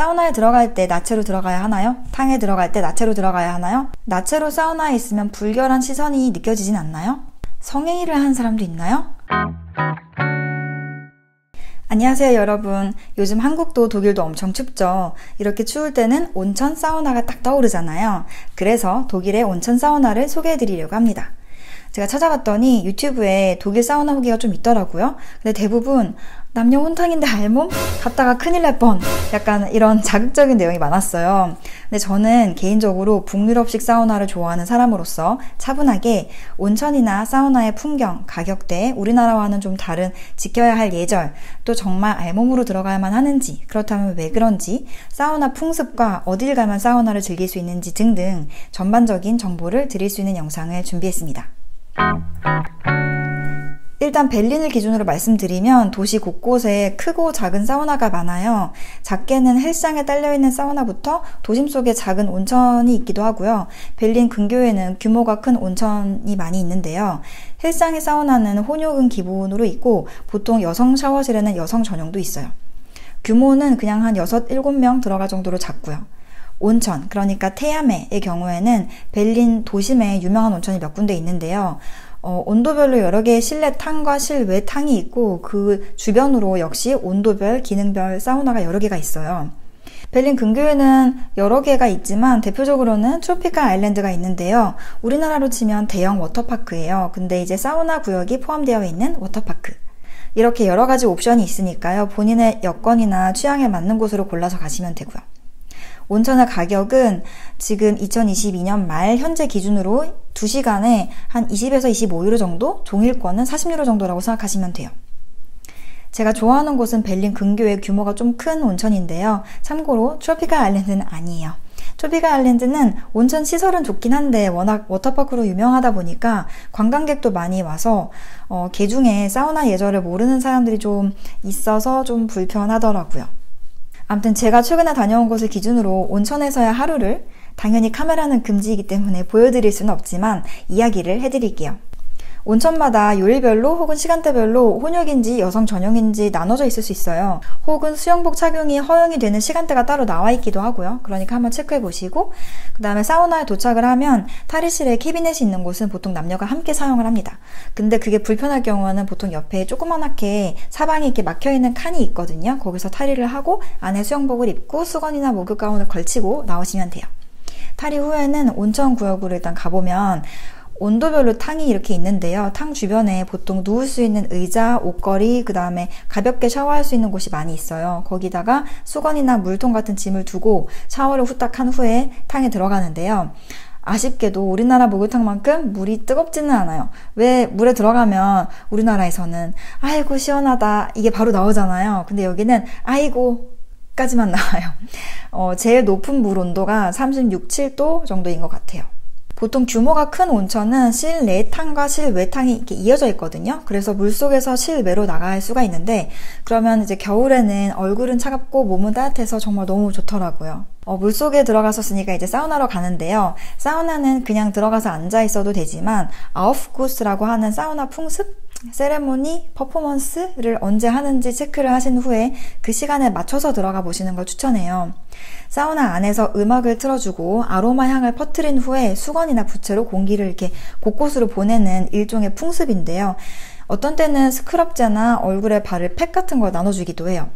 사우나에 들어갈 때 나체로 들어가야 하나요? 탕에 들어갈 때 나체로 들어가야 하나요? 나체로 사우나에 있으면 불결한 시선이 느껴지진 않나요? 성행위를 한 사람도 있나요? 안녕하세요 여러분. 요즘 한국도 독일도 엄청 춥죠. 이렇게 추울 때는 온천 사우나가 딱 떠오르잖아요. 그래서 독일의 온천 사우나를 소개해 드리려고 합니다. 제가 찾아봤더니 유튜브에 독일 사우나 후기가 좀 있더라고요. 근데 대부분 남녀 혼탕인데 알몸? 갔다가 큰일 날 뻔. 약간 이런 자극적인 내용이 많았어요. 근데 저는 개인적으로 북유럽식 사우나를 좋아하는 사람으로서 차분하게 온천이나 사우나의 풍경, 가격대, 우리나라와는 좀 다른 지켜야 할 예절, 또 정말 알몸으로 들어가야만 하는지, 그렇다면 왜 그런지, 사우나 풍습과 어딜 가면 사우나를 즐길 수 있는지 등등 전반적인 정보를 드릴 수 있는 영상을 준비했습니다. 일단 벨린을 기준으로 말씀드리면 도시 곳곳에 크고 작은 사우나가 많아요. 작게는 헬상에 딸려있는 사우나부터 도심 속에 작은 온천이 있기도 하고요. 벨린 근교에는 규모가 큰 온천이 많이 있는데요. 헬상의 사우나는 혼욕은 기본으로 있고 보통 여성 샤워실에는 여성 전용도 있어요. 규모는 그냥 한 6, 7명 들어갈 정도로 작고요. 온천, 그러니까 테야메의 경우에는 벨린 도심에 유명한 온천이 몇 군데 있는데요. 어, 온도별로 여러 개의 실내 탕과 실외 탕이 있고 그 주변으로 역시 온도별, 기능별 사우나가 여러 개가 있어요. 벨린 근교에는 여러 개가 있지만 대표적으로는 트로피카 아일랜드가 있는데요. 우리나라로 치면 대형 워터파크예요. 근데 이제 사우나 구역이 포함되어 있는 워터파크. 이렇게 여러 가지 옵션이 있으니까요. 본인의 여건이나 취향에 맞는 곳으로 골라서 가시면 되고요. 온천의 가격은 지금 2022년 말 현재 기준으로 2시간에 한 20에서 25유로 정도, 종일권은 40유로 정도라고 생각하시면 돼요. 제가 좋아하는 곳은 벨린 근교의 규모가 좀 큰 온천인데요. 참고로 트로피카 아일랜드는 아니에요. 트로피카 아일랜드는 온천 시설은 좋긴 한데 워낙 워터파크로 유명하다 보니까 관광객도 많이 와서 어, 개중에 사우나 예절을 모르는 사람들이 좀 있어서 좀 불편하더라고요. 아무튼 제가 최근에 다녀온 곳을 기준으로 온천에서야 하루를 당연히 카메라는 금지이기 때문에 보여드릴 수는 없지만 이야기를 해드릴게요. 온천마다 요일별로 혹은 시간대별로 혼욕인지 여성 전용인지 나눠져 있을 수 있어요. 혹은 수영복 착용이 허용이 되는 시간대가 따로 나와 있기도 하고요. 그러니까 한번 체크해 보시고 그 다음에 사우나에 도착을 하면 탈의실에 캐비넷이 있는 곳은 보통 남녀가 함께 사용을 합니다. 근데 그게 불편할 경우는 보통 옆에 조그만하게 사방이 이렇게 막혀 있는 칸이 있거든요. 거기서 탈의를 하고 안에 수영복을 입고 수건이나 목욕 가운을 걸치고 나오시면 돼요. 탈의 후에는 온천 구역으로 일단 가보면 온도별로 탕이 이렇게 있는데요. 탕 주변에 보통 누울 수 있는 의자, 옷걸이, 그 다음에 가볍게 샤워할 수 있는 곳이 많이 있어요. 거기다가 수건이나 물통 같은 짐을 두고 샤워를 후딱 한 후에 탕에 들어가는데요. 아쉽게도 우리나라 목욕탕만큼 물이 뜨겁지는 않아요. 왜 물에 들어가면 우리나라에서는 아이고 시원하다 이게 바로 나오잖아요. 근데 여기는 아이고 까지만 나와요. 어, 제일 높은 물 온도가 36, 7도 정도인 것 같아요. 보통 규모가 큰 온천은 실내탕과 실외탕이 이렇게 이어져 있거든요. 그래서 물속에서 실외로 나갈 수가 있는데 그러면 이제 겨울에는 얼굴은 차갑고 몸은 따뜻해서 정말 너무 좋더라고요. 어, 물속에 들어갔었으니까 이제 사우나로 가는데요. 사우나는 그냥 들어가서 앉아 있어도 되지만 아우프코스라고 하는 사우나 풍습 세레모니, 퍼포먼스를 언제 하는지 체크를 하신 후에 그 시간에 맞춰서 들어가 보시는 걸 추천해요. 사우나 안에서 음악을 틀어주고 아로마 향을 퍼트린 후에 수건이나 부채로 공기를 이렇게 곳곳으로 보내는 일종의 풍습인데요. 어떤 때는 스크럽제나 얼굴에 바를 팩 같은 걸 나눠주기도 해요.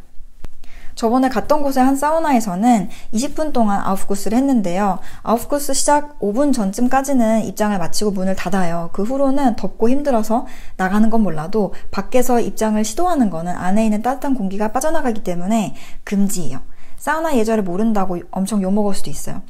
저번에 갔던 곳의 한 사우나에서는 20분 동안 아웃코스를 했는데요. 아웃코스 시작 5분 전쯤까지는 입장을 마치고 문을 닫아요. 그 후로는 덥고 힘들어서 나가는 건 몰라도 밖에서 입장을 시도하는 거는 안에 있는 따뜻한 공기가 빠져나가기 때문에 금지예요. 사우나 예절을 모른다고 엄청 욕먹을 수도 있어요.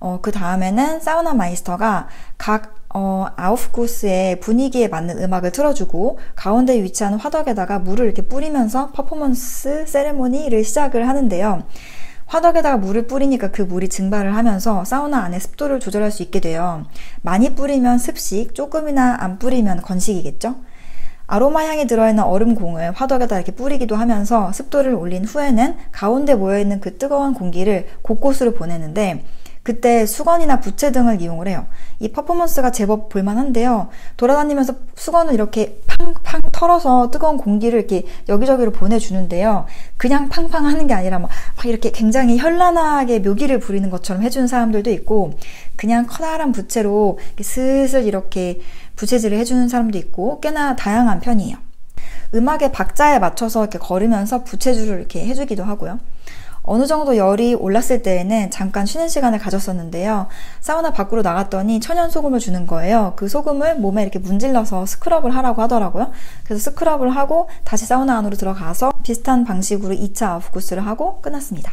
어, 그 다음에는 사우나 마이스터가 각 어, Aufguss의 분위기에 맞는 음악을 틀어주고 가운데 위치한 화덕에다가 물을 이렇게 뿌리면서 퍼포먼스 세레모니를 시작을 하는데요. 화덕에다가 물을 뿌리니까 그 물이 증발을 하면서 사우나 안에 습도를 조절할 수 있게 돼요. 많이 뿌리면 습식, 조금이나 안 뿌리면 건식이겠죠? 아로마 향이 들어있는 얼음 공을 화덕에다 이렇게 뿌리기도 하면서 습도를 올린 후에는 가운데 모여있는 그 뜨거운 공기를 곳곳으로 보내는데 그때 수건이나 부채 등을 이용을 해요. 이 퍼포먼스가 제법 볼만한데요. 돌아다니면서 수건을 이렇게 팡팡 털어서 뜨거운 공기를 이렇게 여기저기로 보내주는데요. 그냥 팡팡 하는 게 아니라 막, 막 이렇게 굉장히 현란하게 묘기를 부리는 것처럼 해주는 사람들도 있고, 그냥 커다란 부채로 슬슬 이렇게 부채질을 해주는 사람도 있고, 꽤나 다양한 편이에요. 음악의 박자에 맞춰서 이렇게 걸으면서 부채질을 이렇게 해주기도 하고요. 어느 정도 열이 올랐을 때에는 잠깐 쉬는 시간을 가졌었는데요. 사우나 밖으로 나갔더니 천연 소금을 주는 거예요. 그 소금을 몸에 이렇게 문질러서 스크럽을 하라고 하더라고요. 그래서 스크럽을 하고 다시 사우나 안으로 들어가서 비슷한 방식으로 2차 아웃코스를 하고 끝났습니다.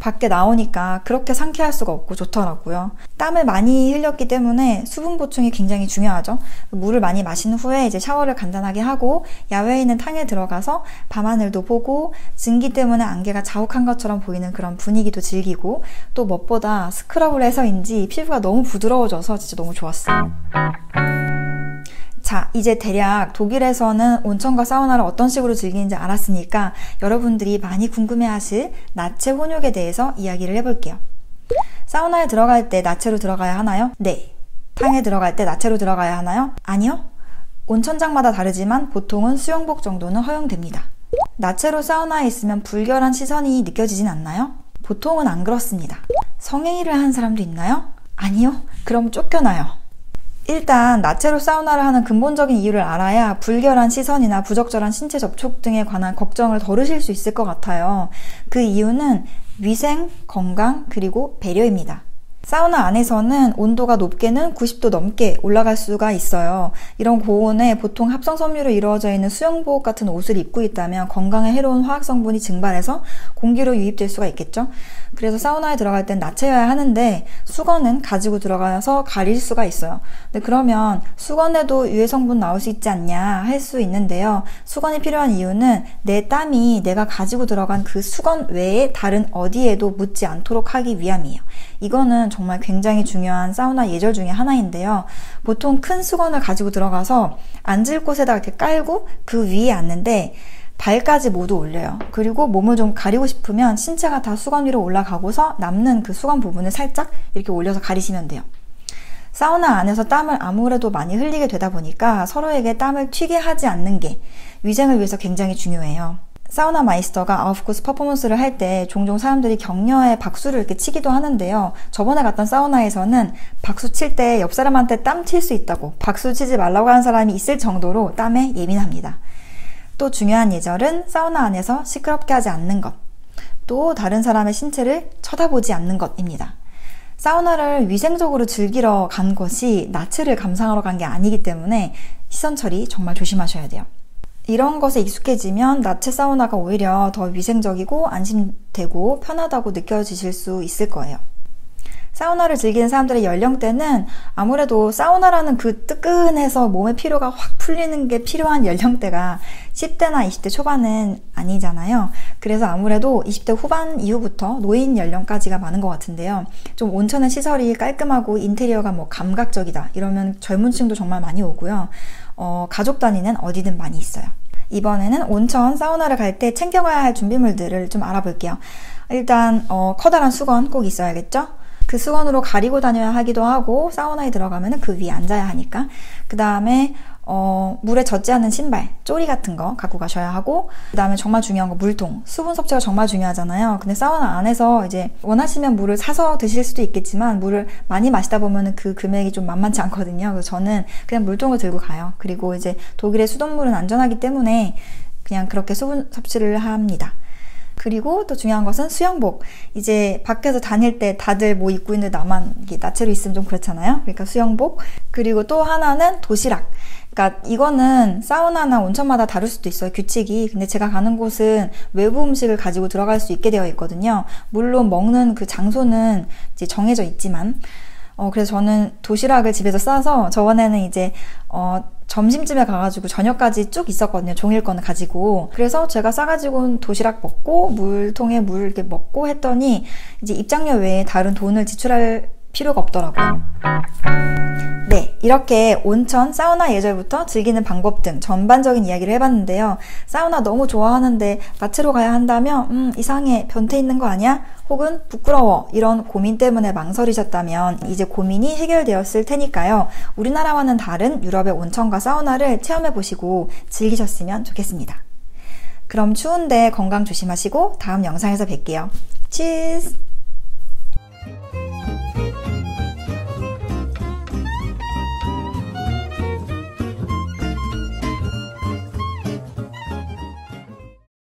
밖에 나오니까 그렇게 상쾌할 수가 없고 좋더라고요. 땀을 많이 흘렸기 때문에 수분 보충이 굉장히 중요하죠. 물을 많이 마신 후에 이제 샤워를 간단하게 하고 야외에 있는 탕에 들어가서 밤하늘도 보고 증기 때문에 안개가 자욱한 것처럼 보이는 그런 분위기도 즐기고 또 무엇보다 스크럽을 해서인지 피부가 너무 부드러워져서 진짜 너무 좋았어요. 자, 이제 대략 독일에서는 온천과 사우나를 어떤 식으로 즐기는지 알았으니까 여러분들이 많이 궁금해하실 나체 혼욕에 대해서 이야기를 해볼게요. 사우나에 들어갈 때 나체로 들어가야 하나요? 네. 탕에 들어갈 때 나체로 들어가야 하나요? 아니요. 온천장마다 다르지만 보통은 수영복 정도는 허용됩니다. 나체로 사우나에 있으면 불결한 시선이 느껴지진 않나요? 보통은 안 그렇습니다. 성행위를 하는 사람도 있나요? 아니요. 그럼 쫓겨나요. 일단 나체로 사우나를 하는 근본적인 이유를 알아야 불결한 시선이나 부적절한 신체 접촉 등에 관한 걱정을 덜으실 수 있을 것 같아요. 그 이유는 위생, 건강, 그리고 배려입니다. 사우나 안에서는 온도가 높게는 90도 넘게 올라갈 수가 있어요. 이런 고온에 보통 합성 섬유로 이루어져 있는 수영복 같은 옷을 입고 있다면 건강에 해로운 화학 성분이 증발해서 공기로 유입될 수가 있겠죠. 그래서 사우나에 들어갈 땐 낮춰야 하는데 수건은 가지고 들어가서 가릴 수가 있어요. 근데 그러면 수건에도 유해 성분 나올 수 있지 않냐 할 수 있는데요. 수건이 필요한 이유는 내 땀이 내가 가지고 들어간 그 수건 외에 다른 어디에도 묻지 않도록 하기 위함이에요. 이거는 정말 굉장히 중요한 사우나 예절 중에 하나인데요. 보통 큰 수건을 가지고 들어가서 앉을 곳에다 이렇게 깔고 그 위에 앉는데 발까지 모두 올려요. 그리고 몸을 좀 가리고 싶으면 신체가 다 수건 위로 올라가고서 남는 그 수건 부분을 살짝 이렇게 올려서 가리시면 돼요. 사우나 안에서 땀을 아무래도 많이 흘리게 되다 보니까 서로에게 땀을 튀게 하지 않는 게 위생을 위해서 굉장히 중요해요. 사우나 마이스터가 Aufguss 퍼포먼스를 할 때 종종 사람들이 격려에 박수를 이렇게 치기도 하는데요. 저번에 갔던 사우나에서는 박수 칠 때 옆 사람한테 땀 칠 수 있다고 박수 치지 말라고 하는 사람이 있을 정도로 땀에 예민합니다. 또 중요한 예절은 사우나 안에서 시끄럽게 하지 않는 것. 또 다른 사람의 신체를 쳐다보지 않는 것입니다. 사우나를 위생적으로 즐기러 간 것이 나츠를 감상하러 간 게 아니기 때문에 시선 처리 정말 조심하셔야 돼요. 이런 것에 익숙해지면 나체 사우나가 오히려 더 위생적이고 안심되고 편하다고 느껴지실 수 있을 거예요. 사우나를 즐기는 사람들의 연령대는 아무래도 사우나라는 그 뜨끈해서 몸의 피로가 확 풀리는 게 필요한 연령대가 10대나 20대 초반은 아니잖아요. 그래서 아무래도 20대 후반 이후부터 노인 연령까지가 많은 것 같은데요. 좀 온천의 시설이 깔끔하고 인테리어가 뭐 감각적이다. 이러면 젊은 층도 정말 많이 오고요. 어, 가족 단위는 어디든 많이 있어요. 이번에는 온천, 사우나를 갈 때 챙겨가야 할 준비물들을 좀 알아볼게요. 일단 어, 커다란 수건 꼭 있어야겠죠? 그 수건으로 가리고 다녀야 하기도 하고 사우나에 들어가면 그 위에 앉아야 하니까 그 다음에 어, 물에 젖지 않는 신발, 쪼리 같은 거 갖고 가셔야 하고, 그 다음에 정말 중요한 거 물통. 수분 섭취가 정말 중요하잖아요. 근데 사우나 안에서 이제 원하시면 물을 사서 드실 수도 있겠지만, 물을 많이 마시다 보면 그 금액이 좀 만만치 않거든요. 그래서 저는 그냥 물통을 들고 가요. 그리고 이제 독일의 수돗물은 안전하기 때문에 그냥 그렇게 수분 섭취를 합니다. 그리고 또 중요한 것은 수영복. 이제 밖에서 다닐 때 다들 뭐 입고 있는데 나만 나체로 있으면 좀 그렇잖아요. 그러니까 수영복. 그리고 또 하나는 도시락. 그러니까 이거는 사우나나 온천마다 다를 수도 있어요. 규칙이. 근데 제가 가는 곳은 외부 음식을 가지고 들어갈 수 있게 되어 있거든요. 물론 먹는 그 장소는 이제 정해져 있지만 어, 그래서 저는 도시락을 집에서 싸서 저번에는 이제, 어, 점심쯤에 가가지고 저녁까지 쭉 있었거든요. 종일권을 가지고. 그래서 제가 싸가지고 도시락 먹고 물통에 물 이렇게 먹고 했더니 이제 입장료 외에 다른 돈을 지출할 필요가 없더라고요. 네, 이렇게 온천, 사우나 예절부터 즐기는 방법 등 전반적인 이야기를 해봤는데요. 사우나 너무 좋아하는데 마트로 가야 한다면, 음, 이상해, 변태 있는 거 아니야? 혹은 부끄러워, 이런 고민 때문에 망설이셨다면 이제 고민이 해결되었을 테니까요. 우리나라와는 다른 유럽의 온천과 사우나를 체험해 보시고 즐기셨으면 좋겠습니다. 그럼 추운데 건강 조심하시고 다음 영상에서 뵐게요. 치즈!